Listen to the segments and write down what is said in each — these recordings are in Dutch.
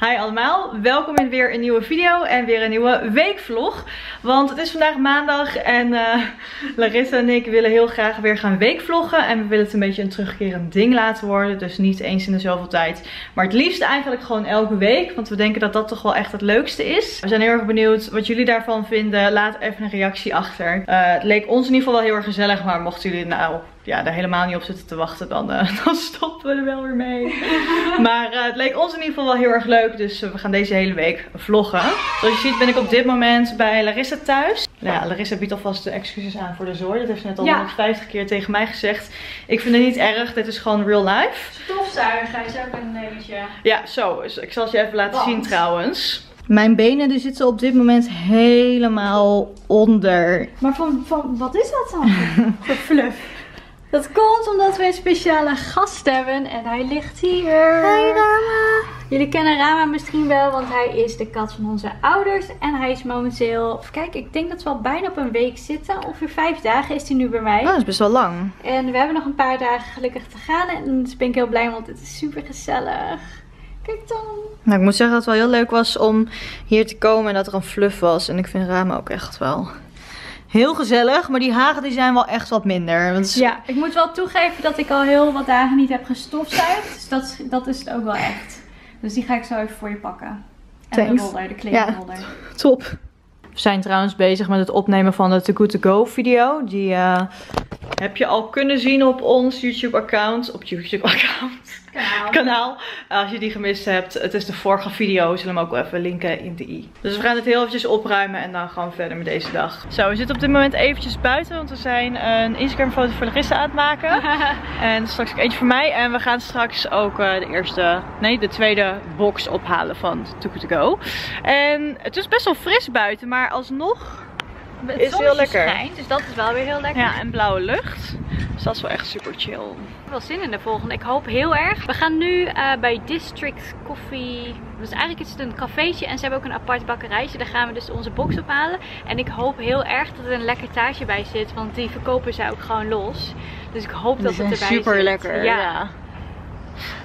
Hi allemaal, welkom in weer een nieuwe video en weer een nieuwe weekvlog. Want het is vandaag maandag en uh, Larissa en ik willen heel graag weer gaan weekvloggen. En we willen het een beetje een terugkerend ding laten worden. Dus niet eens in de zoveel tijd. Maar het liefst eigenlijk gewoon elke week. Want we denken dat dat toch wel echt het leukste is. We zijn heel erg benieuwd wat jullie daarvan vinden. Laat even een reactie achter. Uh, het leek ons in ieder geval wel heel erg gezellig. Maar mochten jullie nou ja, daar helemaal niet op zitten te wachten, dan, uh, dan stoppen we er wel weer mee. maar uh, het leek ons in ieder geval wel heel erg leuk. Dus uh, we gaan deze hele week vloggen. Zoals je ziet ben ik op dit moment bij Larissa thuis. Nou ja, Larissa biedt alvast de excuses aan voor de zooi. Dat heeft ze net al ja. 150 keer tegen mij gezegd. Ik vind het niet erg. Dit is gewoon real life. Stofzuiger is ook een beetje. Ja, zo. Dus ik zal het je even laten zien trouwens. Mijn benen die zitten op dit moment helemaal onder. Maar van, van wat is dat dan? voor fluff. Dat komt omdat we een speciale gast hebben en hij ligt hier. Hi Rama. Jullie kennen Rama misschien wel, want hij is de kat van onze ouders. En hij is momenteel, kijk, ik denk dat we al bijna op een week zitten. Ongeveer vijf dagen is hij nu bij mij. Oh, dat is best wel lang. En we hebben nog een paar dagen gelukkig te gaan. En dus ben ik heel blij, want het is super gezellig. Kijk dan. Nou, ik moet zeggen dat het wel heel leuk was om hier te komen en dat er een fluff was. En ik vind Rama ook echt wel heel gezellig. Maar die hagen die zijn wel echt wat minder. Want... Ja, ik moet wel toegeven dat ik al heel wat dagen niet heb gestofzuigd. Dus dat, dat is het ook wel echt. Dus die ga ik zo even voor je pakken. En Thanks. de roller, de kledingrolder. Ja, top. We zijn trouwens bezig met het opnemen van de Too Good To Go video. Die uh, heb je al kunnen zien op ons YouTube account. Op YouTube account. Kanaal. Kanaal. Als je die gemist hebt. Het is de vorige video. We zullen hem ook wel even linken in de i. Dus we gaan het heel eventjes opruimen. En dan gaan we verder met deze dag. Zo, we zitten op dit moment eventjes buiten. Want we zijn een Instagram foto voor Larissa aan het maken. en straks ook eentje voor mij. En we gaan straks ook uh, de eerste, nee de tweede box ophalen van Too Good To Go. En het is best wel fris buiten. Maar alsnog het is heel lekker. Schijnt, dus dat is wel weer heel lekker. Ja, en blauwe lucht. Dus dat is wel echt super chill. Wel zin in de volgende. Ik hoop heel erg. We gaan nu uh, bij District Coffee. Dus eigenlijk is het een cafeetje en ze hebben ook een apart bakkerijtje. Daar gaan we dus onze box ophalen. En ik hoop heel erg dat er een lekker taartje bij zit. Want die verkopen zij ook gewoon los. Dus ik hoop dat het erbij super zit. super lekker. Ja. ja.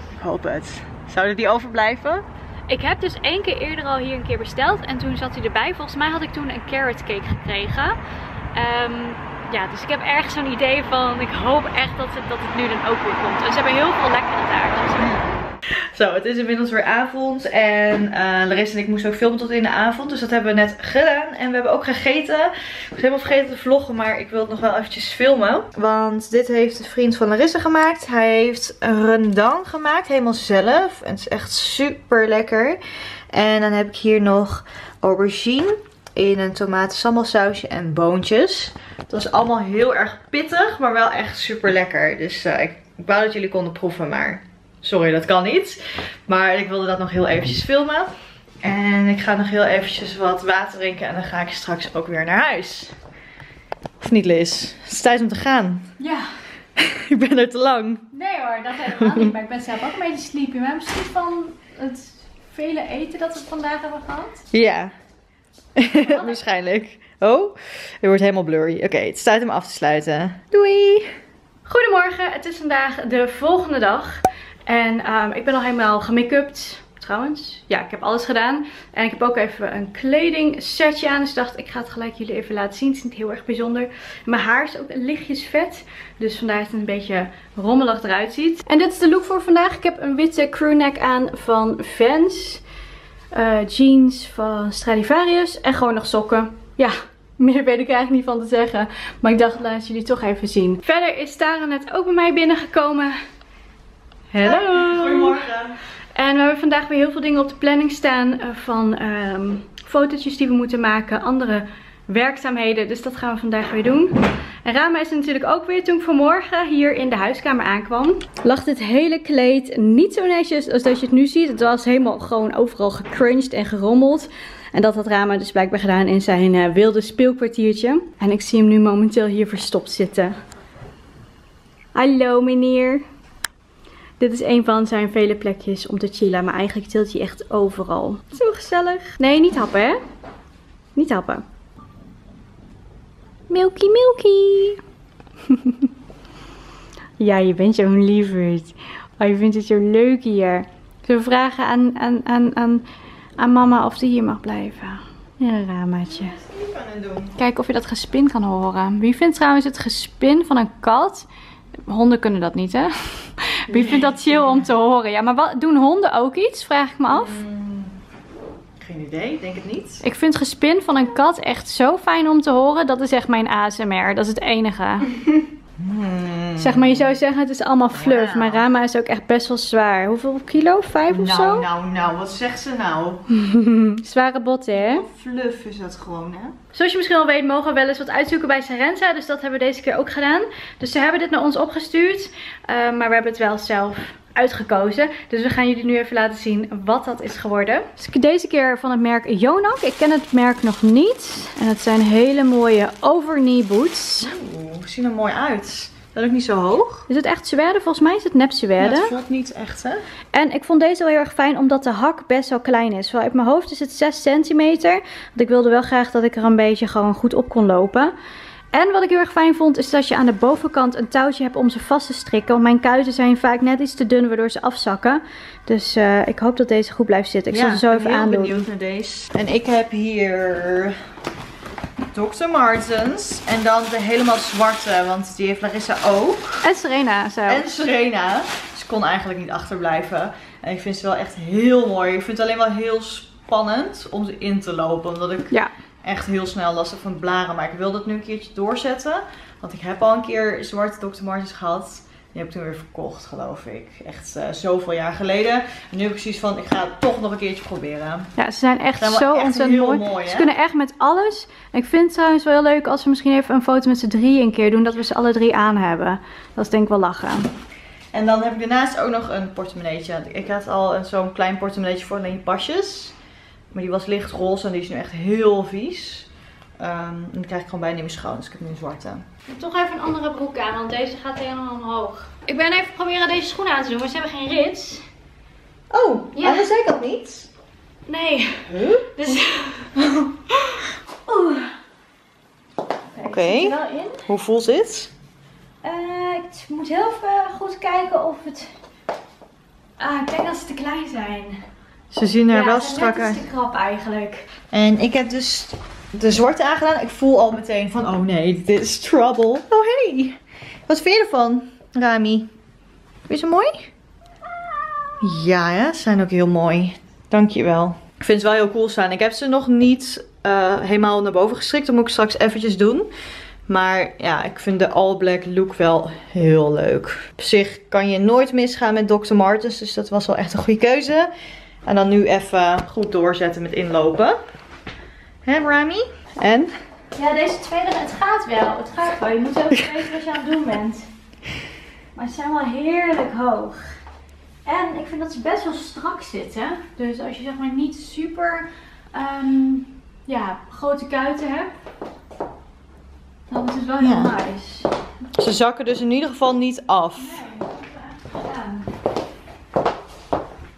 Ik hoop het. Zouden die overblijven? Ik heb dus één keer eerder al hier een keer besteld. En toen zat hij erbij. Volgens mij had ik toen een carrot cake gekregen. Um, ja, dus ik heb ergens zo'n idee van. Ik hoop echt dat het, dat het nu dan ook weer komt. En ze hebben heel veel lekkere taartjes. Zo, het is inmiddels weer avond. En uh, Larissa en ik moesten ook filmen tot in de avond. Dus dat hebben we net gedaan. En we hebben ook gegeten. Ik was helemaal vergeten te vloggen. Maar ik wil het nog wel eventjes filmen. Want dit heeft de vriend van Larissa gemaakt. Hij heeft een rendang gemaakt. Helemaal zelf. En het is echt super lekker. En dan heb ik hier nog aubergine. In een tomaten sambalsausje en boontjes. Dat was allemaal heel erg pittig. Maar wel echt super lekker. Dus uh, ik, ik wou dat jullie konden proeven. Maar Sorry, dat kan niet. Maar ik wilde dat nog heel eventjes filmen. En ik ga nog heel eventjes wat water drinken. En dan ga ik straks ook weer naar huis. Of niet Liz? Het is tijd om te gaan. Ja. ik ben er te lang. Nee hoor, dat helemaal niet. Maar ik ben zelf ook een beetje sleepy. Maar misschien van het vele eten dat we vandaag hebben gehad. Ja. Waarschijnlijk. Oh, het wordt helemaal blurry. Oké, okay, het is tijd om af te sluiten. Doei! Goedemorgen, het is vandaag de volgende dag. En um, ik ben al helemaal gemake-upt. Trouwens, ja, ik heb alles gedaan. En ik heb ook even een kleding setje aan. Dus ik dacht, ik ga het gelijk jullie even laten zien. Het is niet heel erg bijzonder. Mijn haar is ook lichtjes vet. Dus vandaar dat het een beetje rommelig eruit ziet. En dit is de look voor vandaag. Ik heb een witte crewneck aan van Vans. Uh, jeans van Stradivarius. En gewoon nog sokken. Ja, meer weet ik eigenlijk niet van te zeggen. Maar ik dacht, laat jullie toch even zien. Verder is Tara net ook bij mij binnengekomen. Hallo. Goedemorgen. En we hebben vandaag weer heel veel dingen op de planning staan van um, fotootjes die we moeten maken, andere werkzaamheden. Dus dat gaan we vandaag weer doen. En Rama is natuurlijk ook weer toen ik vanmorgen hier in de huiskamer aankwam. Lag dit hele kleed niet zo netjes als dat je het nu ziet. Het was helemaal gewoon overal gecrunched en gerommeld. En dat had Rama dus blijkbaar gedaan in zijn uh, wilde speelkwartiertje. En ik zie hem nu momenteel hier verstopt zitten. Hallo meneer. Dit is een van zijn vele plekjes om te chillen. Maar eigenlijk tilt hij echt overal. Zo gezellig. Nee, niet happen hè. Niet happen. Milky Milky. ja, je bent zo'n lieverd. Oh, je vindt het zo leuk hier. We vragen aan, aan, aan, aan, aan mama of die hier mag blijven? Ja, Ramaatje. Die kan het doen. Kijken of je dat gespin kan horen. Wie vindt trouwens het gespin van een kat? Honden kunnen dat niet, hè? Wie vindt dat chill om te horen? Ja, maar wat, doen honden ook iets? Vraag ik me af. Geen idee, denk het niet. Ik vind gespin van een kat echt zo fijn om te horen. Dat is echt mijn ASMR. Dat is het enige. Hmm. Zeg maar, je zou zeggen het is allemaal fluff. Ja. Maar Rama is ook echt best wel zwaar. Hoeveel kilo? Vijf of Nou, zo? nou, nou, wat zegt ze nou? Zware botten, hè? Fluff is dat gewoon, hè? Zoals je misschien al weet, mogen we wel eens wat uitzoeken bij Sarenza. Dus dat hebben we deze keer ook gedaan. Dus ze hebben dit naar ons opgestuurd. eh, maar we hebben het wel zelf uitgekozen. Dus we gaan jullie nu even laten zien wat dat is geworden. Dus deze keer van het merk Jonak. Ik ken het merk nog niet. En het zijn hele mooie overknee boots. Oeh, zien er mooi uit. Dat is ook niet zo hoog. Is het echt suède? Volgens mij is het nep Ja, suède. het voelt niet echt, hè? En ik vond deze wel heel erg fijn omdat de hak best wel klein is. Uit mijn hoofd is het 6 centimeter. Want ik wilde wel graag dat ik er een beetje gewoon goed op kon lopen. En wat ik heel erg fijn vond is dat je aan de bovenkant een touwtje hebt om ze vast te strikken. Want mijn kuiten zijn vaak net iets te dun waardoor ze afzakken. Dus eh, ik hoop dat deze goed blijft zitten. Ik zal ze zo ik even ben heel aandoen. benieuwd naar deze. En ik heb hier Dr. Martens. En dan de helemaal zwarte, want die heeft Larissa ook. En Serena zo. En Serena. Ze kon eigenlijk niet achterblijven. En ik vind ze wel echt heel mooi. Ik vind het alleen wel heel spannend om ze in te lopen. Omdat ik Ja. Echt heel snel last heb van blaren. Maar ik wil dat nu een keertje doorzetten. Want ik heb al een keer zwarte Dr. Martens gehad. Die heb ik toen weer verkocht, geloof ik. Echt eh, zoveel jaar geleden. En nu heb ik zoiets van, ik ga het toch nog een keertje proberen. Ja, ze zijn echt Zijn zo echt ontzettend mooi. mooi, ze kunnen echt met alles. En ik vind het trouwens wel heel leuk als we misschien even een foto met z'n drie een keer doen. Dat we ze alle drie aan hebben. Dat is denk ik wel lachen. En dan heb ik daarnaast ook nog een portemonneetje. Ik had al een- zo'n klein portemonneetje voor alleen je pasjes. Maar die was lichtroze en die is nu echt heel vies. Ehm, en die krijg ik gewoon bijna niet meer schoon. Dus ik heb nu een zwarte. Ik heb toch even een andere broek aan, want deze gaat helemaal omhoog. Ik ben even proberen deze schoenen aan te doen, maar ze hebben geen rits. Oh, Ja. dat zei ik dat niet. Nee. Huh? Dus... Oké. er wel in. Hoe voelt dit? Eh, ik moet heel even goed kijken of het... Ah, ik denk dat ze te klein zijn. Ze zien er ja, wel strak uit. iets te krap eigenlijk. En ik heb dus de zwarte aangedaan. Ik voel al meteen van, oh nee, dit is trouble. Oh hey, wat vind je ervan, Rami? Vind je ze mooi? Ja, hè? ze zijn ook heel mooi. Dankjewel. Ik vind ze wel heel cool staan. Ik heb ze nog niet eh, helemaal naar boven gestrikt. Dat moet ik straks eventjes doen. Maar ja, ik vind de all black look wel heel leuk. Op zich kan je nooit misgaan met Dr. Martens. Dus dat was wel echt een goede keuze. En dan nu even goed doorzetten met inlopen. Hè, Rami? En? Ja, deze tweede, het gaat wel. Het gaat wel. Je moet ook weten wat je aan het doen bent. Maar ze zijn wel heerlijk hoog. En ik vind dat ze best wel strak zitten. Dus als je zeg maar niet super ehm, ja, grote kuiten hebt, dan is het wel heel Ja. nice. Ze zakken dus in ieder geval niet af. Nee, gedaan.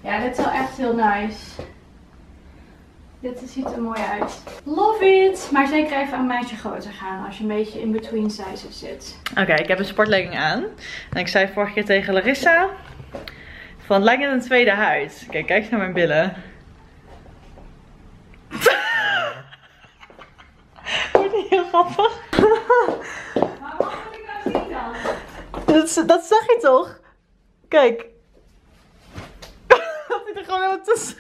Ja, dit wel echt heel nice. Dit ziet er mooi uit. Love it! Maar zeker even een maatje groter gaan als je een beetje in between sizes zit. Oké, ik heb een sportlegging aan. En ik zei vorige keer tegen Larissa. Van het lijkt net een tweede huid. Kijk, kijk naar mijn billen. Wordt heel grappig. Maar wat moet ik nou zien dan? Dat, dat zag je toch? Kijk. Gewoon helemaal tussen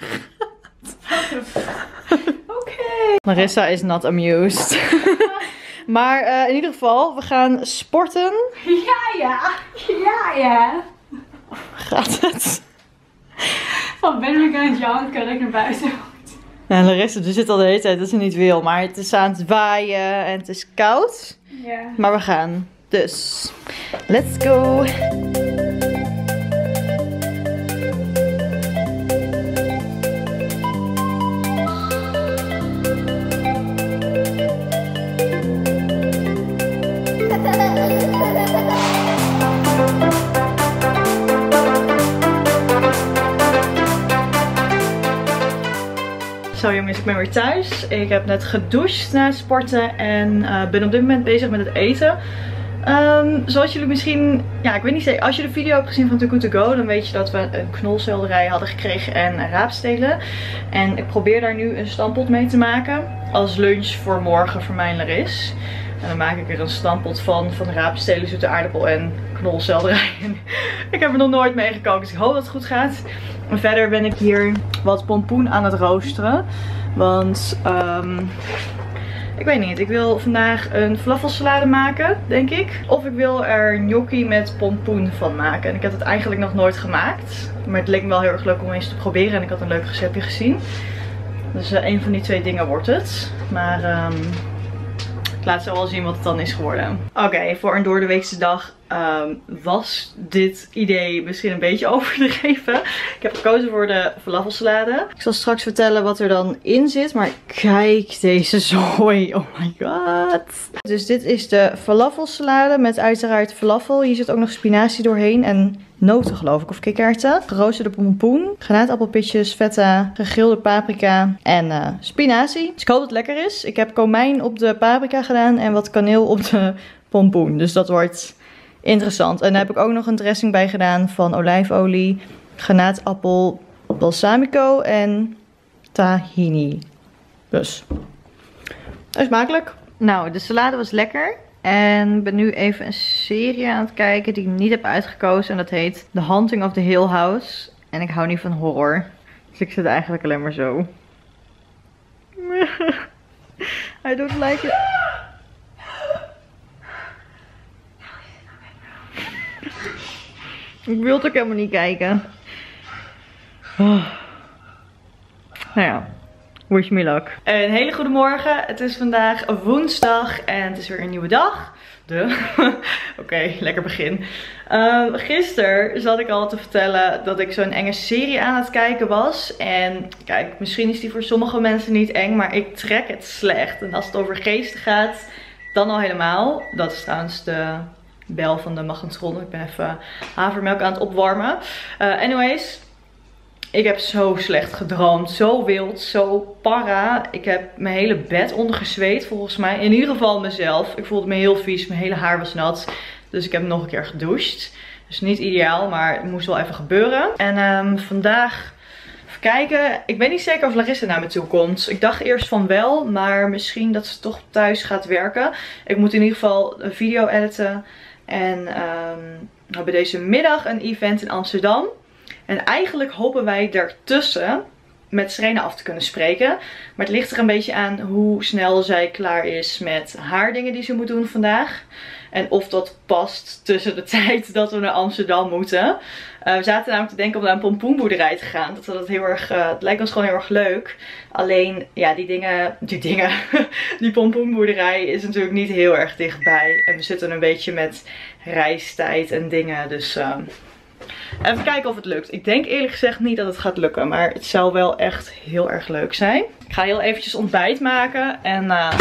Oké. Larissa is not amused. maar eh, in ieder geval, we gaan sporten. Ja, ja. Ja, ja. Gaat het? Van ben ik aan het janken dat ik naar buiten moet. Ja, Larissa die zit al de hele tijd dat ze niet wil. Maar het is aan het waaien en het is koud. Ja. Maar we gaan. Dus, let's go. Zo jongens, ik ben weer thuis. Ik heb net gedoucht na sporten en eh, ben op dit moment bezig met het eten. Ehm, zoals jullie misschien, ja ik weet niet zeker, als je de video hebt gezien van Too Good To Go, dan weet je dat we een knolselderij hadden gekregen en raapstelen. En ik probeer daar nu een stampot mee te maken als lunch voor morgen voor mijn Laris. En dan maak ik er een stampot van, van raapstelen, zoete aardappel en knolselderij. ik heb er nog nooit mee gekookt, dus ik hoop dat het goed gaat. Verder ben ik hier wat pompoen aan het roosteren. Want um, ik weet niet. Ik wil vandaag een falafelsalade maken, denk ik. Of ik wil er gnocchi met pompoen van maken. En ik heb het eigenlijk nog nooit gemaakt. Maar het leek me wel heel erg leuk om eens te proberen. En ik had een leuk receptje gezien. Dus uh, een van die twee dingen wordt het. Maar um, laat zo wel zien wat het dan is geworden. Oké, voor een doordeweekse dag um, was dit idee misschien een beetje overdreven. Ik heb gekozen voor de falafelsalade. Ik zal straks vertellen wat er dan in zit. Maar kijk deze zooi. Oh my god. Dus dit is de falafelsalade met uiteraard falafel. Hier zit ook nog spinazie doorheen en noten geloof ik, of kikkererwten. Geroosterde pompoen, granaatappelpitjes, feta, gegrilde paprika en uh, spinazie. Dus ik hoop dat het lekker is. Ik heb komijn op de paprika gedaan en wat kaneel op de pompoen. Dus dat wordt interessant. En daar heb ik ook nog een dressing bij gedaan van olijfolie, granaatappel, balsamico en tahini. Dus, smakelijk. Nou, de salade was lekker. En ben nu even een serie aan het kijken die ik niet heb uitgekozen. En dat heet The Haunting of the Hill House. En ik hou niet van horror. Dus ik zit eigenlijk alleen maar zo. I don't like it. Ik wil het ook helemaal niet kijken. Oh. Nou ja, wish me luck. Een hele goede morgen. Het is vandaag woensdag en het is weer een nieuwe dag. De. Oké, lekker begin. Um, gisteren zat ik al te vertellen dat ik zo'n enge serie aan het kijken was. En kijk, misschien is die voor sommige mensen niet eng, maar ik trek het slecht. En als het over geesten gaat, dan al helemaal. Dat is trouwens de bel van de magnetron. Ik ben even havermelk aan het opwarmen. Uh, anyways, ik heb zo slecht gedroomd. Zo wild, zo para. Ik heb mijn hele bed ondergezweet volgens mij. In ieder geval mezelf. Ik voelde me heel vies. Mijn hele haar was nat. Dus ik heb nog een keer gedoucht. Dus niet ideaal, maar het moest wel even gebeuren. En um, vandaag, even kijken. Ik weet niet zeker of Larissa naar me toe komt. Ik dacht eerst van wel, maar misschien dat ze toch thuis gaat werken. Ik moet in ieder geval een video editen. En um, we hebben deze middag een event in Amsterdam. En eigenlijk hopen wij ertussen met Serena af te kunnen spreken. Maar het ligt er een beetje aan hoe snel zij klaar is met haar dingen die ze moet doen vandaag. En of dat past tussen de tijd dat we naar Amsterdam moeten. Uh, we zaten namelijk te denken om naar een pompoenboerderij te gaan. Dat, dat heel erg, uh, het lijkt ons gewoon heel erg leuk. Alleen, ja, die dingen, die dingen, die pompoenboerderij is natuurlijk niet heel erg dichtbij. En we zitten een beetje met reistijd en dingen. Dus uh, even kijken of het lukt. Ik denk eerlijk gezegd niet dat het gaat lukken. Maar het zou wel echt heel erg leuk zijn. Ik ga heel eventjes ontbijt maken. En mijn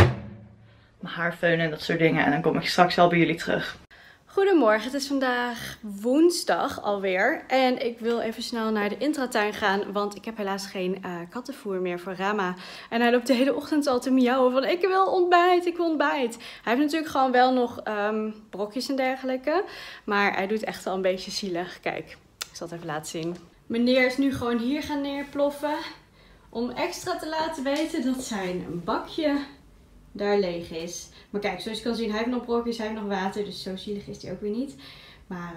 haar feunen en dat soort dingen. En dan kom ik straks wel bij jullie terug. Goedemorgen, het is vandaag woensdag alweer. En ik wil even snel naar de intratuin gaan, want ik heb helaas geen uh, kattenvoer meer voor Rama. En hij loopt de hele ochtend al te miauwen van ik wil ontbijt, ik wil ontbijt. Hij heeft natuurlijk gewoon wel nog um, brokjes en dergelijke. Maar hij doet echt wel een beetje zielig. Kijk, ik zal het even laten zien. Meneer is nu gewoon hier gaan neerploffen. Om extra te laten weten dat zijn bakje daar leeg is. Maar kijk, zoals je kan zien, hij heeft nog brokjes, hij heeft nog water. Dus zo zielig is hij ook weer niet. Maar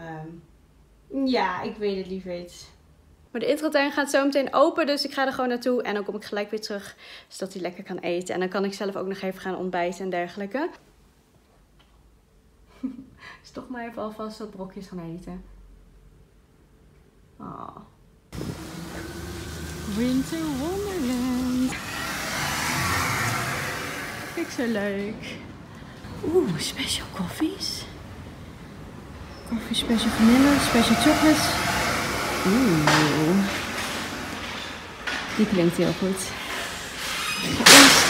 uh, ja, ik weet het lieverd. Maar de intratuin gaat zo meteen open, dus ik ga er gewoon naartoe. En dan kom ik gelijk weer terug, zodat hij lekker kan eten. En dan kan ik zelf ook nog even gaan ontbijten en dergelijke. dus toch maar even alvast wat brokjes gaan eten. Winter Wonderland. Kijk zo leuk. Oeh, special koffies. Koffie special vanille, special chocolate. Oeh. Die klinkt heel goed. Eerst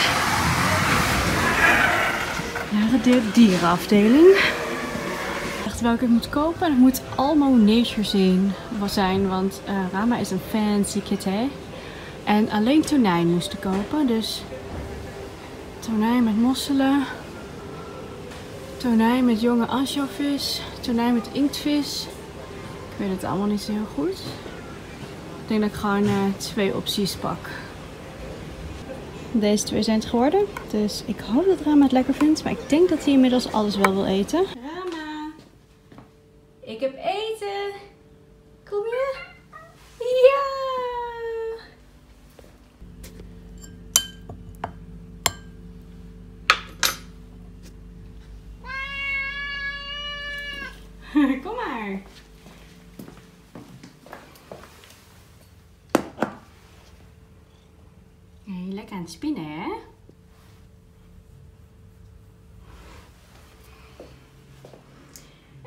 naar de dierenafdeling. Welke ik moet kopen. Het moet Almo Nature zien, zijn, want uh, Rama is een fancy kitty. En alleen tonijn moesten kopen, dus tonijn met mosselen Tonijn met jonge ansjovis. Tonijn met inktvis. Ik weet het allemaal niet zo heel goed. Ik denk dat ik gewoon uh, twee opties pak. Deze twee zijn het geworden. Dus ik hoop dat Rama het lekker vindt. Maar ik denk dat hij inmiddels alles wel wil eten. Ik heb eten. Kom je? Ja! Kom maar. Lekker aan het spinnen, hè?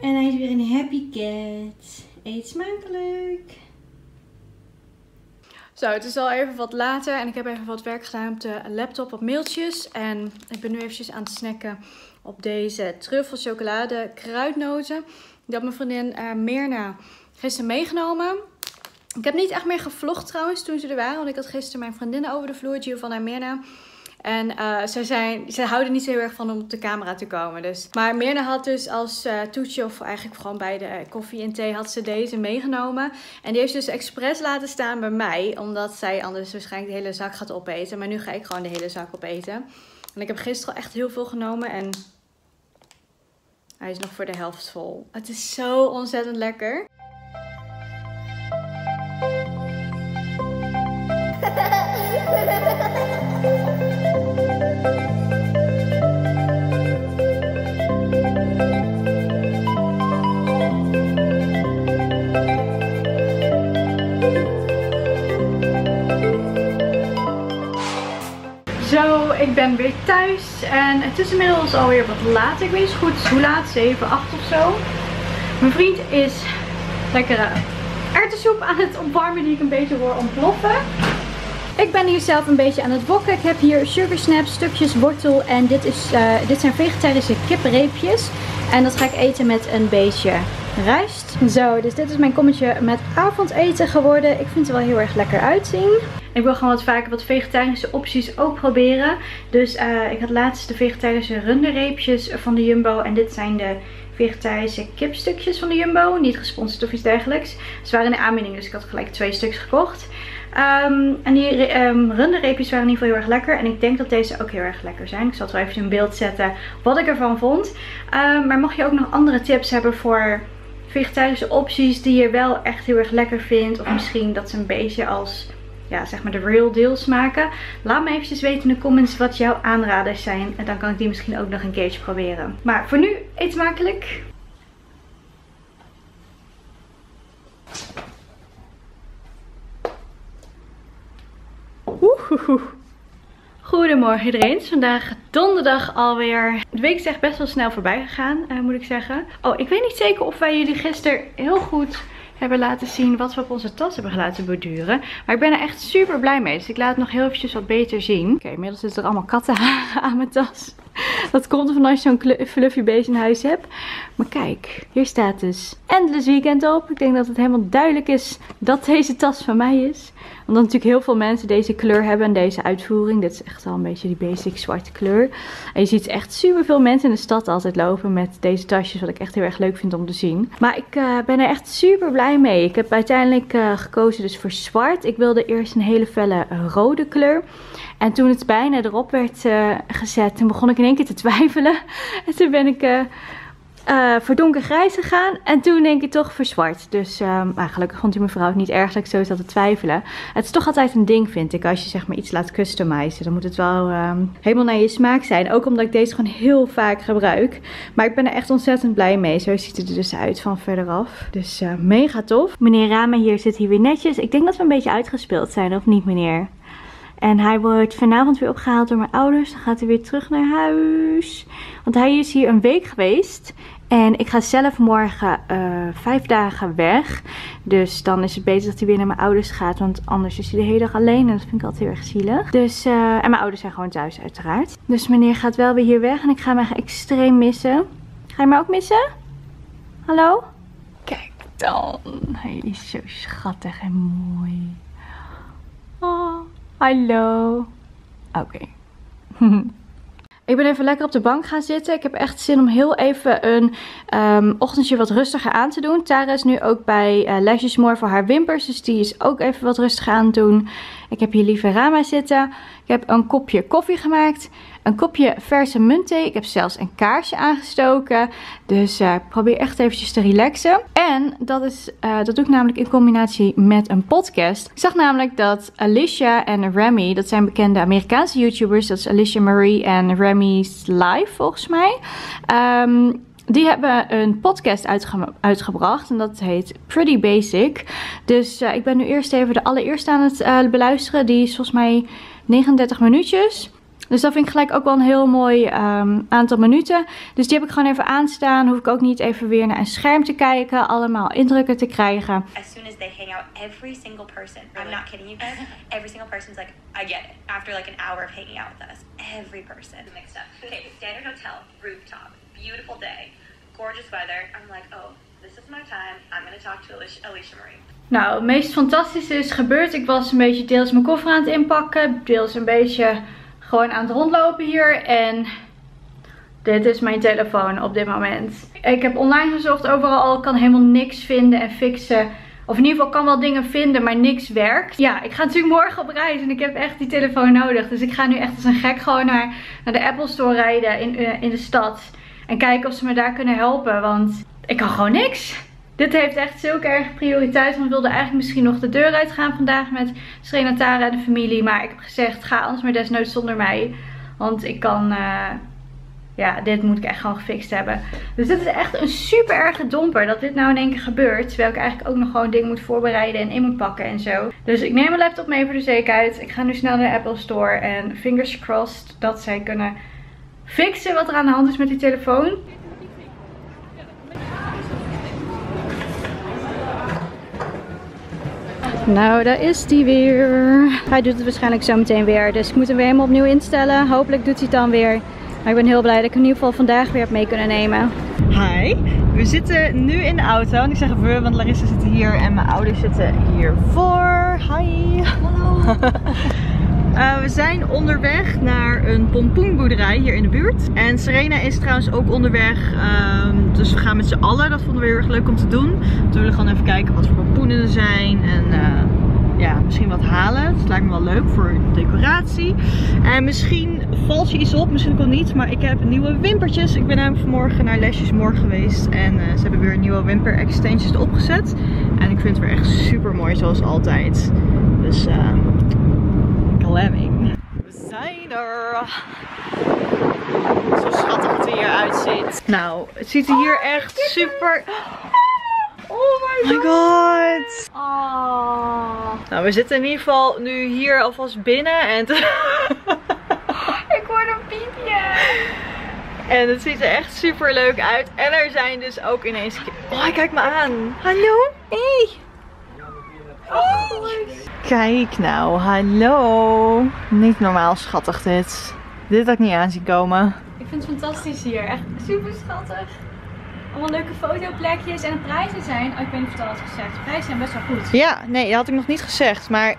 En hij is weer een happy cat. Eet smakelijk. Zo, het is al even wat later en ik heb even wat werk gedaan op de laptop, wat mailtjes. En ik ben nu eventjes aan het snacken op deze truffel chocolade kruidnoten. Had mijn vriendin uh, gisteren meegenomen. Ik heb niet echt meer gevlogd trouwens toen ze er waren. Want ik had gisteren mijn vriendinnen over de vloer, Giovanna en Mirna. En uh, ze, zijn, ze houden niet zo heel erg van om op de camera te komen. Dus. Maar Mirna had dus als uh, toetje, of eigenlijk gewoon bij de koffie en thee, had ze deze meegenomen. En die heeft ze dus expres laten staan bij mij. Omdat zij anders waarschijnlijk de hele zak gaat opeten. Maar nu ga ik gewoon de hele zak opeten. En ik heb gisteren echt heel veel genomen. En hij is nog voor de helft vol. Het is zo ontzettend lekker. Ik ben weer thuis en het is inmiddels alweer wat laat. Ik weet niet goed hoe laat, 7, 8 of zo. Mijn vriend is lekkere erwtensoep aan het opwarmen die ik een beetje hoor ontploffen. Ik ben hier zelf een beetje aan het wokken. Ik heb hier sugar snaps, stukjes wortel en dit, is, uh, dit zijn vegetarische kipreepjes. En dat ga ik eten met een beetje rijst. Zo, dus dit is mijn kommetje met avondeten geworden. Ik vind het wel heel erg lekker uitzien. Ik wil gewoon wat vaker wat vegetarische opties ook proberen. Dus uh, ik had laatst de vegetarische runderreepjes van de Jumbo. En dit zijn de vegetarische kipstukjes van de Jumbo. Niet gesponsord of iets dergelijks. Ze waren in de aanbieding, dus ik had gelijk twee stuks gekocht. Um, en die um, runderreepjes waren in ieder geval heel erg lekker. En ik denk dat deze ook heel erg lekker zijn. Ik zal het wel even in beeld zetten wat ik ervan vond. Um, maar mocht je ook nog andere tips hebben voor vegetarische opties die je wel echt heel erg lekker vindt. Of misschien dat ze een beetje als ja, zeg maar de real deal smaken. Laat me eventjes weten in de comments wat jouw aanraders zijn. En dan kan ik die misschien ook nog een keertje proberen. Maar voor nu, eet smakelijk! Oeh. Goedemorgen iedereen. Het is vandaag donderdag alweer. De week is echt best wel snel voorbij gegaan, uh, moet ik zeggen. Oh, ik weet niet zeker of wij jullie gisteren heel goed hebben laten zien wat we op onze tas hebben laten borduren. Maar ik ben er echt super blij mee. Dus ik laat het nog heel eventjes wat beter zien. Oké, inmiddels zitten er allemaal kattenharen aan mijn tas. Dat komt ervan als je zo'n fluffy beest in huis hebt. Maar kijk, hier staat dus Endless Weekend op. Ik denk dat het helemaal duidelijk is dat deze tas van mij is. Omdat natuurlijk heel veel mensen deze kleur hebben en deze uitvoering. Dit is echt al een beetje die basic zwarte kleur. En je ziet echt super veel mensen in de stad altijd lopen met deze tasjes. Wat ik echt heel erg leuk vind om te zien. Maar ik uh, ben er echt super blij mee. Ik heb uiteindelijk uh, gekozen dus voor zwart. Ik wilde eerst een hele felle rode kleur. En toen het bijna erop werd uh, gezet, toen begon ik in één keer te twijfelen. En toen ben ik uh, voor donkergrijs gegaan. En toen denk ik toch voor zwart. Dus um, gelukkig vond die mevrouw het niet erg dat ik zo zat te twijfelen. Het is toch altijd een ding vind ik. Als je zeg maar iets laat customizen. Dan moet het wel um, helemaal naar je smaak zijn. Ook omdat ik deze gewoon heel vaak gebruik. Maar ik ben er echt ontzettend blij mee. Zo ziet het er dus uit van verderaf. Dus uh, mega tof. Meneer Rama hier zit hier weer netjes. Ik denk dat we een beetje uitgespeeld zijn. Of niet meneer? En hij wordt vanavond weer opgehaald door mijn ouders. Dan gaat hij weer terug naar huis. Want hij is hier een week geweest. En ik ga zelf morgen uh, vijf dagen weg. Dus dan is het beter dat hij weer naar mijn ouders gaat. Want anders is hij de hele dag alleen. En dat vind ik altijd heel erg zielig. Dus, uh, en mijn ouders zijn gewoon thuis uiteraard. Dus meneer gaat wel weer hier weg. En ik ga hem echt extreem missen. Ga je me ook missen? Hallo? Kijk dan. Hij is zo schattig en mooi. Oh. Hallo. Oké. Okay. Ik ben even lekker op de bank gaan zitten. Ik heb echt zin om heel even een um, ochtendje wat rustiger aan te doen. Tara is nu ook bij uh, Lashes More voor haar wimpers. Dus die is ook even wat rustiger aan het doen. Ik heb hier lieve Rama zitten. Ik heb een kopje koffie gemaakt. Een kopje verse muntthee. Ik heb zelfs een kaarsje aangestoken. Dus uh, probeer echt eventjes te relaxen. En dat, is, uh, dat doe ik namelijk in combinatie met een podcast. Ik zag namelijk dat Alicia en Remy, dat zijn bekende Amerikaanse YouTubers. Dat is Alicia Marie en Remy's Live volgens mij. Um, die hebben een podcast uitgebracht en dat heet Pretty Basic. Dus uh, ik ben nu eerst even de allereerste aan het beluisteren. Die is volgens mij 39 minuutjes. Dus dat vind ik gelijk ook wel een heel mooi um, aantal minuten. Dus die heb ik gewoon even aanstaan. Hoef ik ook niet even weer naar een scherm te kijken. Allemaal indrukken te krijgen. As soon as they hang out, every single person, I'm not kidding you guys, every single person's like, I get it. After like an hour of hanging out with us, every person mixed up. Okay, standard hotel, rooftop, beautiful day, gorgeous weather. I'm like, oh, this is my time. I'm gonna talk to Alicia, Alicia Marie. Nou, het meest fantastische is gebeurd. Ik was een beetje deels mijn koffer aan het inpakken. Deels een beetje gewoon aan het rondlopen hier. En dit is mijn telefoon op dit moment. Ik heb online gezocht overal. Ik kan helemaal niks vinden en fixen. Of in ieder geval kan wel dingen vinden, maar niks werkt. Ja, ik ga natuurlijk morgen op reis en ik heb echt die telefoon nodig. Dus ik ga nu echt als een gek gewoon naar, naar de Apple Store rijden in, uh, in de stad. En kijken of ze me daar kunnen helpen, want ik kan gewoon niks. Dit heeft echt zulke erg prioriteit. Want we wilden eigenlijk misschien nog de deur uitgaan vandaag met Srenatara en de familie. Maar ik heb gezegd, ga anders maar desnoods zonder mij. Want ik kan... Uh, ja, dit moet ik echt gewoon gefixt hebben. Dus dit is echt een super erge domper dat dit nou in één keer gebeurt. Terwijl ik eigenlijk ook nog gewoon dingen moet voorbereiden en in moet pakken en zo. Dus ik neem mijn laptop mee voor de zekerheid. Ik ga nu snel naar de Apple Store. En fingers crossed dat zij kunnen fixen wat er aan de hand is met die telefoon. Nou, daar is die weer. Hij doet het waarschijnlijk zo meteen weer. Dus ik moet hem weer helemaal opnieuw instellen. Hopelijk doet hij het dan weer. Maar ik ben heel blij dat ik in ieder geval vandaag weer heb mee kunnen nemen. Hi, we zitten nu in de auto. En ik zeg we, want Larissa zit hier en mijn ouders zitten hiervoor. Hi. Hallo. Uh, we zijn onderweg naar een pompoenboerderij hier in de buurt. En Serena is trouwens ook onderweg. Um, dus we gaan met z'n allen. Dat vonden we heel erg leuk om te doen. we willen gewoon even kijken wat voor pompoenen er zijn. En uh, ja, misschien wat halen. Dat lijkt me wel leuk voor decoratie. En misschien valt je iets op, misschien ook niet. Maar ik heb nieuwe wimpertjes. Ik ben namelijk vanmorgen naar Lesjes Morgen geweest. En uh, ze hebben weer nieuwe wimper extensions opgezet. En ik vind het weer echt super mooi zoals altijd. Dus We zijn er. Zo schattig het er hier uitziet. Nou, het ziet er hier echt super... Oh my god. god. Oh. Nou, we zitten in ieder geval nu hier alvast binnen. En Ik hoor een piepje. En het ziet er echt super leuk uit. En er zijn dus ook ineens... Oh, hij kijkt me aan. Hallo? Hey. Oh. Kijk nou, hallo. Niet normaal schattig dit. Dit had ik niet aan zien komen. Ik vind het fantastisch hier. Echt super schattig. Allemaal leuke fotoplekjes en de prijzen zijn, oh, ik weet niet of het al had gezegd, de prijzen zijn best wel goed. Ja, nee, dat had ik nog niet gezegd. Maar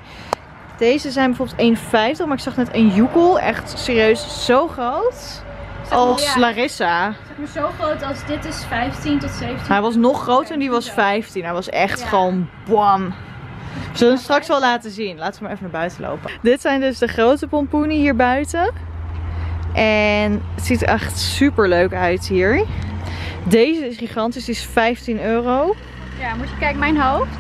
deze zijn bijvoorbeeld 1,50, maar ik zag net een joekel. Echt serieus zo groot. als Larissa. Zeg maar zo groot als dit is 15 tot 17. Hij was nog groter en die was 15. Hij was echt gewoon bam. We zullen hem straks wel laten zien. Laten we maar even naar buiten lopen. Dit zijn dus de grote pompoenen hier buiten. En het ziet er echt super leuk uit hier. Deze is gigantisch, die is 15 euro. Ja, moet je kijken, mijn hoofd.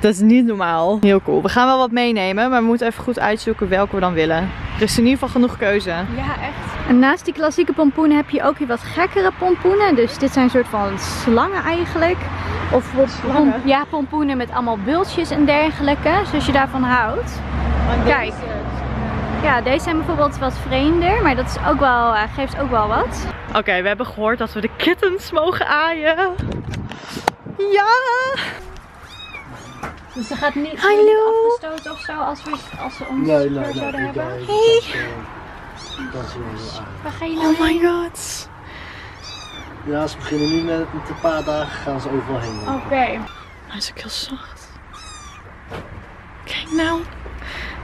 Dat is niet normaal. Heel cool. We gaan wel wat meenemen, maar we moeten even goed uitzoeken welke we dan willen. Er is in ieder geval genoeg keuze. Ja, echt. En naast die klassieke pompoenen heb je ook weer wat gekkere pompoenen. Dus dit zijn een soort van slangen eigenlijk. Of slangen? ja, pompoenen met allemaal bultjes en dergelijke. Dus als je daarvan houdt. Kijk. Ja, deze zijn bijvoorbeeld wat vreemder, maar dat is ook wel, uh, geeft ook wel wat. Oké, we hebben gehoord dat we de kittens mogen aaien. Ja! Dus ze gaat niet, Hallo. afgestoten of zo als, we, als ze ons nee, nee, zouden hebben? Hey! Dat is wel Waar ga je nou Oh my god! Ja, ze beginnen nu met, met een paar dagen gaan ze overal heen. Oké. Okay. Hij is ook heel zacht. Kijk nou.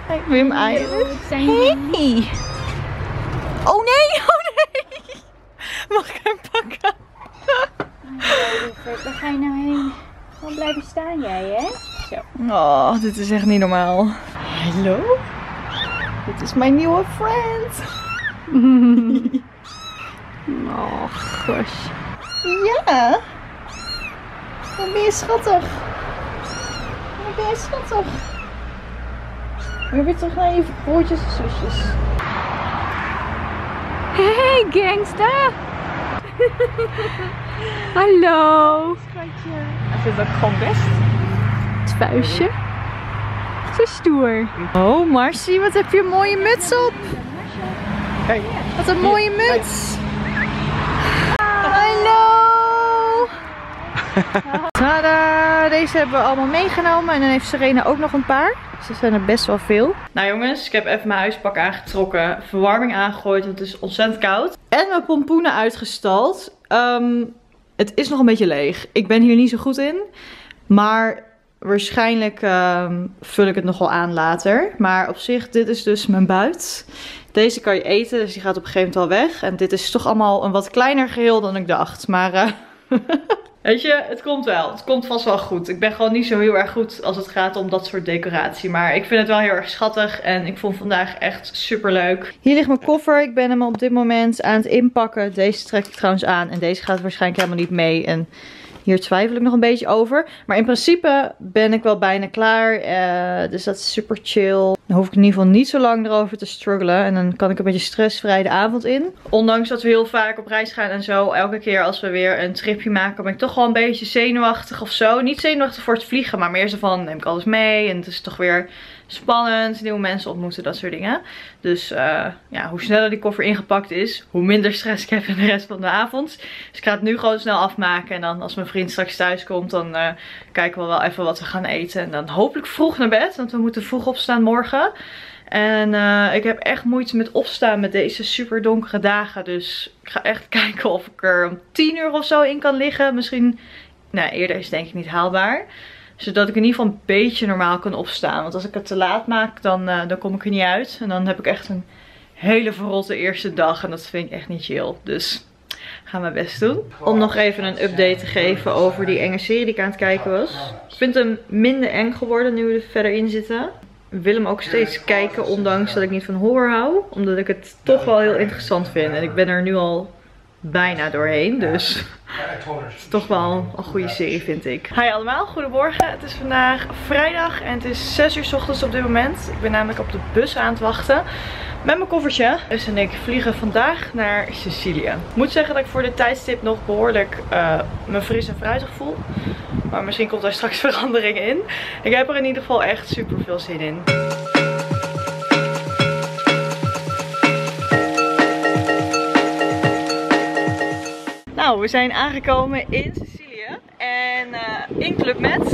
Hey, Wim Eilish. Hey. Oh nee, oh nee. Mag ik hem pakken? Waar ga je nou heen? Gewoon blijven staan jij, hè? Oh, dit is echt niet normaal. Hallo? Dit is mijn nieuwe friend. Oh, gosh. Ja. Wat ben je schattig. Wat ben je schattig. Weer weer terug naar je broertjes en zusjes. Hey, gangsta! Hallo! Ik vind dat gewoon best. Het vuistje. Zo stoer. Oh, Marcy, wat heb je een mooie muts op. Kijk, Wat een mooie muts. Hallo. Tada, deze hebben we allemaal meegenomen. En dan heeft Serena ook nog een paar. Dus er zijn er best wel veel. Nou jongens, ik heb even mijn huispak aangetrokken. Verwarming aangegooid, want het is ontzettend koud. En mijn pompoenen uitgestald. Ehm, het is nog een beetje leeg. Ik ben hier niet zo goed in. Maar waarschijnlijk ehm, vul ik het nog wel aan later. Maar op zich, dit is dus mijn buit. Deze kan je eten, dus die gaat op een gegeven moment wel weg. En dit is toch allemaal een wat kleiner geheel dan ik dacht. Maar eh, weet je, het komt wel. Het komt vast wel goed. Ik ben gewoon niet zo heel erg goed als het gaat om dat soort decoratie. Maar ik vind het wel heel erg schattig. En ik vond vandaag echt super leuk. Hier ligt mijn koffer. Ik ben hem op dit moment aan het inpakken. Deze trek ik trouwens aan. En deze gaat waarschijnlijk helemaal niet mee. En hier twijfel ik nog een beetje over. Maar in principe ben ik wel bijna klaar. eh, dus dat is super chill. Dan hoef ik in ieder geval niet zo lang erover te struggelen. En dan kan ik een beetje stressvrij de avond in. Ondanks dat we heel vaak op reis gaan en zo. Elke keer als we weer een tripje maken ben ik toch wel een beetje zenuwachtig of zo. Niet zenuwachtig voor het vliegen. Maar meer zo van neem ik alles mee. En het is toch weer spannend. Nieuwe mensen ontmoeten. Dat soort dingen. Dus eh, ja, hoe sneller die koffer ingepakt is. Hoe minder stress ik heb in de rest van de avond. Dus ik ga het nu gewoon snel afmaken. En dan als mijn vriend straks thuis komt. Dan eh, kijken we wel even wat we gaan eten. En dan hopelijk vroeg naar bed. Want we moeten vroeg opstaan morgen. En eh, ik heb echt moeite met opstaan met deze super donkere dagen. Dus ik ga echt kijken of ik er om 10 uur of zo in kan liggen. Misschien, nou eerder is het denk ik niet haalbaar. Zodat ik in ieder geval een beetje normaal kan opstaan. Want als ik het te laat maak, dan, eh, dan kom ik er niet uit. En dan heb ik echt een hele verrotte eerste dag. En dat vind ik echt niet chill. Dus ga mijn best doen. Om nog even een update te geven over die enge serie die ik aan het kijken was. Ik vind hem minder eng geworden nu we er verder in zitten. Ik wil hem ook steeds kijken, ondanks dat ik niet van horror hou. Omdat ik het toch wel heel interessant vind. En ik ben er nu al bijna doorheen. Dus het is toch wel een goede serie, vind ik. Hi allemaal, goedemorgen. Het is vandaag vrijdag en het is 6 uur s ochtends op dit moment. Ik ben namelijk op de bus aan het wachten met mijn koffertje. Dus en ik vliegen vandaag naar Sicilië. Ik moet zeggen dat ik voor dit tijdstip nog behoorlijk uh, me fris en fruitig voel. Maar misschien komt daar straks verandering in. Ik heb er in ieder geval echt super veel zin in. We zijn aangekomen in Sicilië en uh, in Club Med.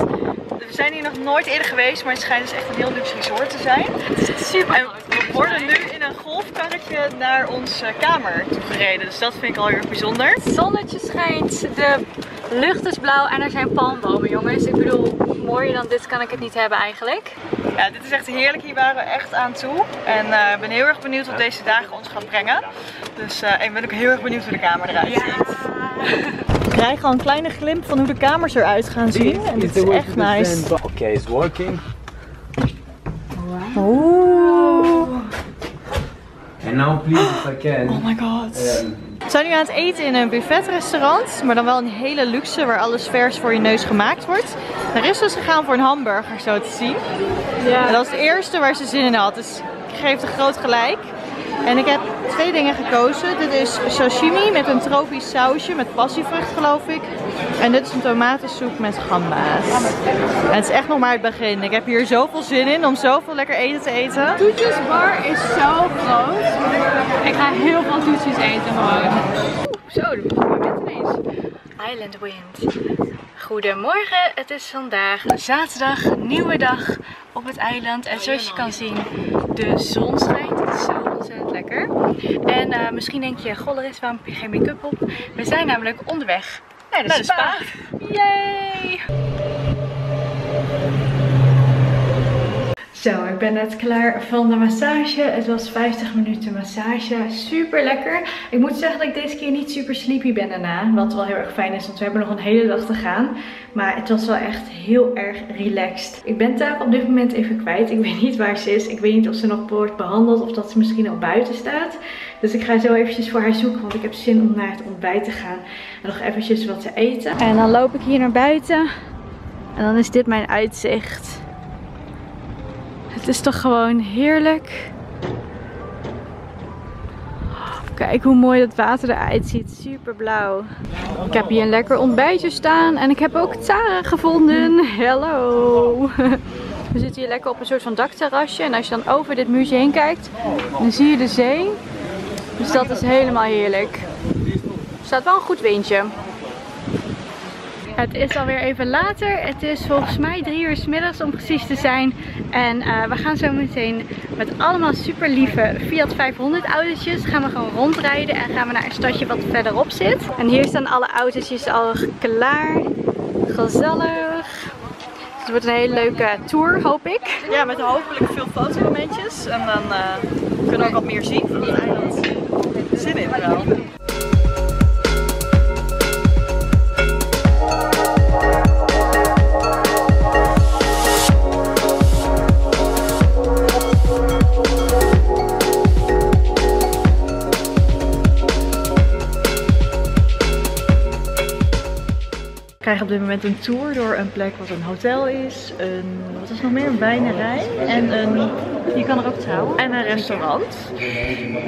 We zijn hier nog nooit eerder geweest, maar het schijnt dus echt een heel luxe resort te zijn. Het is super en we worden nu in een golfkarretje naar onze kamer toegereden, dus dat vind ik al heel erg bijzonder. Het zonnetje schijnt, de lucht is blauw en er zijn palmbomen, jongens. Ik bedoel, mooier dan dit kan ik het niet hebben eigenlijk. Ja, dit is echt heerlijk. Hier waren we echt aan toe. En uh, ik ben heel erg benieuwd wat deze dagen ons gaan brengen. Dus uh, ik ben ook heel erg benieuwd hoe de kamer eruit ziet. We krijgen al een kleine glimp van hoe de kamers eruit gaan zien. En dit is echt nice. Oké, okay, it's working. Oeh. And now please if I can. Oh my god. We zijn nu aan het eten in een buffetrestaurant, maar dan wel een hele luxe waar alles vers voor je neus gemaakt wordt. Daar is dus gegaan voor een hamburger zo te zien. Ja. En dat was het eerste waar ze zin in had, dus ik geef het groot gelijk. En ik heb twee dingen gekozen. Dit is sashimi met een tropisch sausje met passievrucht geloof ik. En dit is een tomatensoep met gamba's. En het is echt nog maar het begin. Ik heb hier zoveel zin in om zoveel lekker eten te eten. Toetjesbar is zo groot. Ik ga heel veel toetjes eten gewoon. Zo, dat ineens. Island Wind. Goedemorgen, het is vandaag zaterdag, nieuwe dag op het eiland. En zoals je kan zien, de zon schijnt. Het is zo ontzettend lekker. En uh, misschien denk je, goh Larissa, waarom heb je geen make-up op? We zijn namelijk onderweg naar de, naar de spa. Yay! Zo, ik ben net klaar van de massage. Het was 50 minuten massage. Super lekker. Ik moet zeggen dat ik deze keer niet super sleepy ben daarna. Wat wel heel erg fijn is, want we hebben nog een hele dag te gaan. Maar het was wel echt heel erg relaxed. Ik ben Taak op dit moment even kwijt. Ik weet niet waar ze is. Ik weet niet of ze nog wordt behandeld of dat ze misschien al buiten staat. Dus ik ga zo eventjes voor haar zoeken, want ik heb zin om naar het ontbijt te gaan. En nog eventjes wat te eten. En dan loop ik hier naar buiten. En dan is dit mijn uitzicht. Het is toch gewoon heerlijk. Kijk hoe mooi dat water eruit ziet. Super blauw. Ik heb hier een lekker ontbijtje staan. En ik heb ook Tara gevonden. Hallo. We zitten hier lekker op een soort van dakterrasje. En als je dan over dit muurtje heen kijkt, dan zie je de zee. Dus dat is helemaal heerlijk. Er staat wel een goed windje. Het is alweer even later. Het is volgens mij drie uur s middags om precies te zijn. En uh, we gaan zo meteen met allemaal super lieve Fiat 500 autootjes gaan we gewoon rondrijden. En gaan we naar een stadje wat verderop zit. En hier staan alle autootjes al klaar. Gezellig. Dus het wordt een hele leuke tour, hoop ik. Ja, met hopelijk veel fotomomentjes. En dan uh, kunnen we ook wat meer zien van het eiland. Zin in wel. We krijgen op dit moment een tour door een plek wat een hotel is, een, wat is nog meer, een wijnerij en een, je kan er ook trouwen, en een restaurant.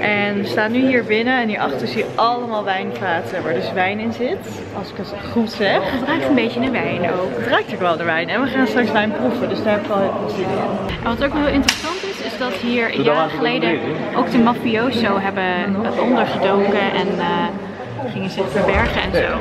En we staan nu hier binnen en hierachter zie je allemaal wijnvaten waar dus wijn in zit, als ik het goed zeg. Het ruikt een beetje naar wijn ook. Het ruikt ook wel naar wijn en we gaan straks wijn proeven, dus daar heb ik wel heel veel zin in. En wat ook wel heel interessant is, is dat hier jaren geleden ook de mafioso hebben ondergedoken en uh, gingen zich verbergen en zo.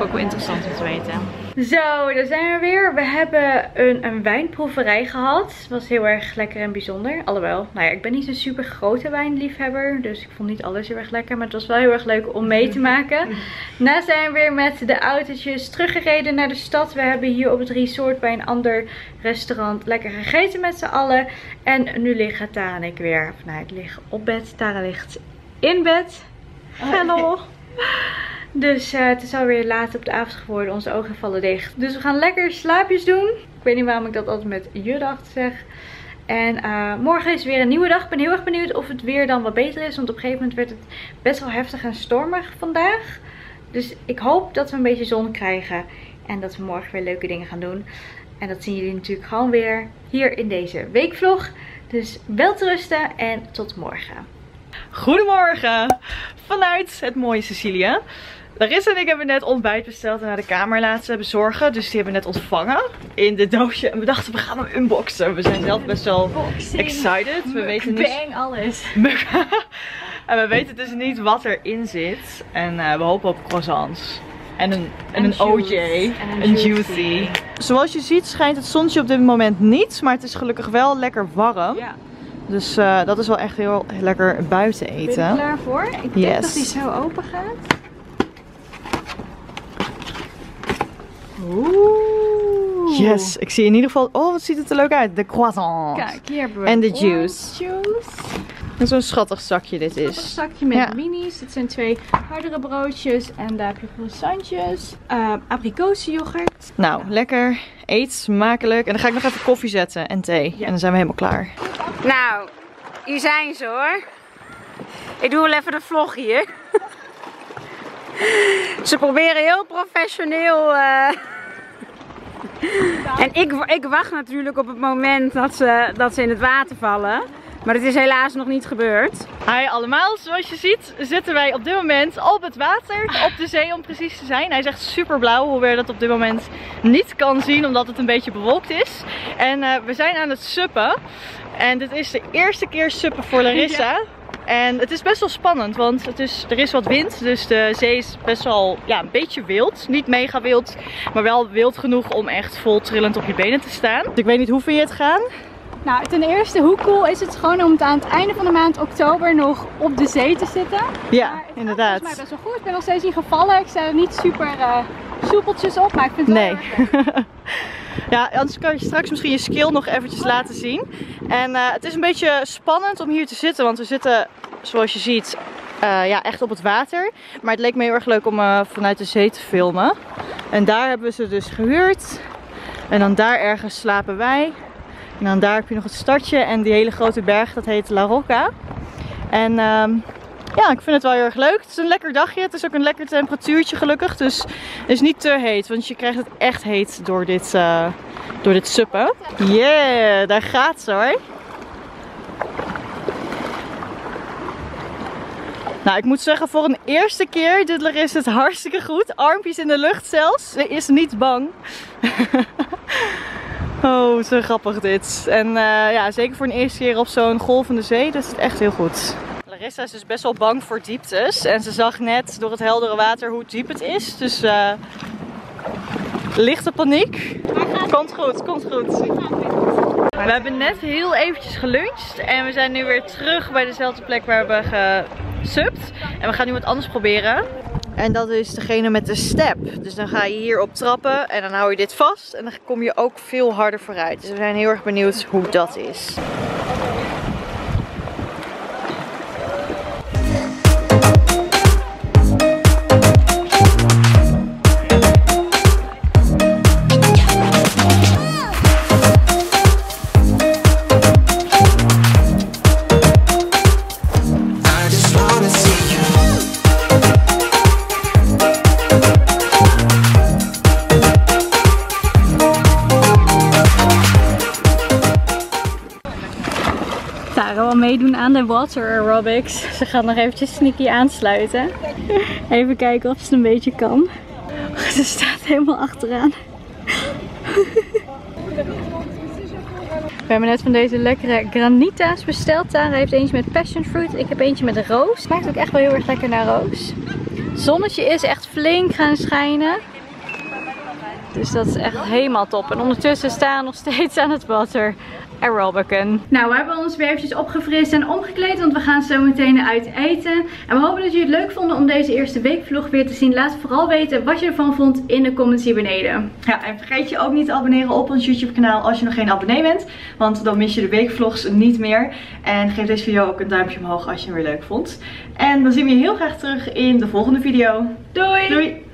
Ik ook wel interessant om te weten. Zo, daar zijn we weer. We hebben een, een wijnproeverij gehad. Het was heel erg lekker en bijzonder. Alhoewel, nou ja, ik ben niet zo'n super grote wijnliefhebber. Dus ik vond niet alles heel erg lekker. Maar het was wel heel erg leuk om mee te maken. Daarna zijn we weer met de autootjes teruggereden naar de stad. We hebben hier op het resort bij een ander restaurant lekker gegeten met z'n allen. En nu liggen Tara en ik weer. Of nou, ik lig op bed. Tara ligt in bed. Hallo. Dus uh, het is alweer laat op de avond geworden. Onze ogen vallen dicht. Dus we gaan lekker slaapjes doen. Ik weet niet waarom ik dat altijd met je dag zeg. En uh, morgen is weer een nieuwe dag. Ik ben heel erg benieuwd of het weer dan wat beter is. Want op een gegeven moment werd het best wel heftig en stormig vandaag. Dus ik hoop dat we een beetje zon krijgen. En dat we morgen weer leuke dingen gaan doen. En dat zien jullie natuurlijk gewoon weer hier in deze weekvlog. Dus wel te rusten en tot morgen. Goedemorgen vanuit het mooie Sicilië. Larissa en ik hebben net ontbijt besteld en naar de kamer laten bezorgen. Dus die hebben we net ontvangen in de doosje. En we dachten we gaan hem unboxen. We zijn zelf best wel excited. We weten dus... Bang alles. en we weten dus niet wat erin zit. En uh, we hopen op croissants. En een, en een OJ. En een, juicy. Zoals je ziet schijnt het zonnetje op dit moment niet. Maar het is gelukkig wel lekker warm. Ja. Dus uh, dat is wel echt heel lekker buiten eten. Ben je er klaar voor? Ik yes. denk dat hij zo open gaat. Oeh. Yes, ik zie in ieder geval... Oh, wat ziet het er leuk uit. De croissant. Kijk, hier hebben we En de juice. juice. En zo'n schattig zakje dit is. Een zakje met ja. minis. Het zijn twee hardere broodjes. En daar heb je croissantjes. Uh, abrikozenyoghurt. Nou, lekker. Eet smakelijk. En dan ga ik nog even koffie zetten en thee. Ja. En dan zijn we helemaal klaar. Nou, hier zijn ze hoor. Ik doe wel even de vlog hier. Ze proberen heel professioneel. Uh... En ik, ik wacht natuurlijk op het moment dat ze, dat ze in het water vallen. Maar het is helaas nog niet gebeurd. Hi allemaal, zoals je ziet zitten wij op dit moment op het water, op de zee om precies te zijn. Hij is echt super blauw, hoewel je dat op dit moment niet kan zien omdat het een beetje bewolkt is. En uh, we zijn aan het suppen. En dit is de eerste keer suppen voor Larissa. Ja. En het is best wel spannend, want het is, er is wat wind. Dus de zee is best wel ja, een beetje wild. Niet mega wild, maar wel wild genoeg om echt vol trillend op je benen te staan. Dus ik weet niet hoe vind je het gaan? Nou, ten eerste, hoe cool is het gewoon om het aan het einde van de maand oktober nog op de zee te zitten? Ja, maar inderdaad. Het is best wel goed. Ik ben nog steeds niet gevallen. Ik sta er niet super uh, soepeltjes op, maar ik vind het nee. wel Ja, anders kan je straks misschien je skill nog eventjes laten zien. En eh, het is een beetje spannend om hier te zitten, want we zitten, zoals je ziet, eh, ja, echt op het water. Maar het leek me heel erg leuk om eh, vanuit de zee te filmen. En daar hebben we ze dus gehuurd. En dan daar ergens slapen wij. En dan daar heb je nog het stadje en die hele grote berg, dat heet La Rocca. En ehm, ja, ik vind het wel heel erg leuk. Het is een lekker dagje. Het is ook een lekker temperatuurtje gelukkig. Dus het is niet te heet, want je krijgt het echt heet door dit, uh, door dit suppen. Yeah, daar gaat ze hoor. Nou, ik moet zeggen, voor een eerste keer doet Larissa het hartstikke goed. Armpjes in de lucht zelfs. Ze is niet bang. oh, zo grappig dit. En uh, ja, zeker voor een eerste keer op zo'n golvende zee, dat is echt heel goed. Larissa is dus best wel bang voor dieptes. En ze zag net door het heldere water hoe diep het is. Dus uh, lichte paniek. Komt goed, komt goed. We hebben net heel eventjes geluncht. En we zijn nu weer terug bij dezelfde plek waar we gesubt. En we gaan nu wat anders proberen. En dat is degene met de step. Dus dan ga je hier op trappen en dan hou je dit vast. En dan kom je ook veel harder vooruit. Dus we zijn heel erg benieuwd hoe dat is. Water aerobics. Ze gaat nog eventjes sneaky aansluiten. Even kijken of ze een beetje kan. Ze staat helemaal achteraan. We hebben net van deze lekkere granita's besteld. Tara heeft eentje met passion fruit. Ik heb eentje met roos. Smaakt ook echt wel heel erg lekker naar roos. Zonnetje is echt flink gaan schijnen. Dus dat is echt helemaal top. En ondertussen staan we nog steeds aan het water aerobicen. Nou, we hebben ons weer eventjes opgefrist en omgekleed, want we gaan zo meteen uit eten. En we hopen dat jullie het leuk vonden om deze eerste weekvlog weer te zien. Laat vooral weten wat je ervan vond in de comments hier beneden. Ja, en vergeet je ook niet te abonneren op ons YouTube kanaal als je nog geen abonnee bent. Want dan mis je de weekvlogs niet meer. En geef deze video ook een duimpje omhoog als je hem weer leuk vond. En dan zien we je heel graag terug in de volgende video. Doei! Doei!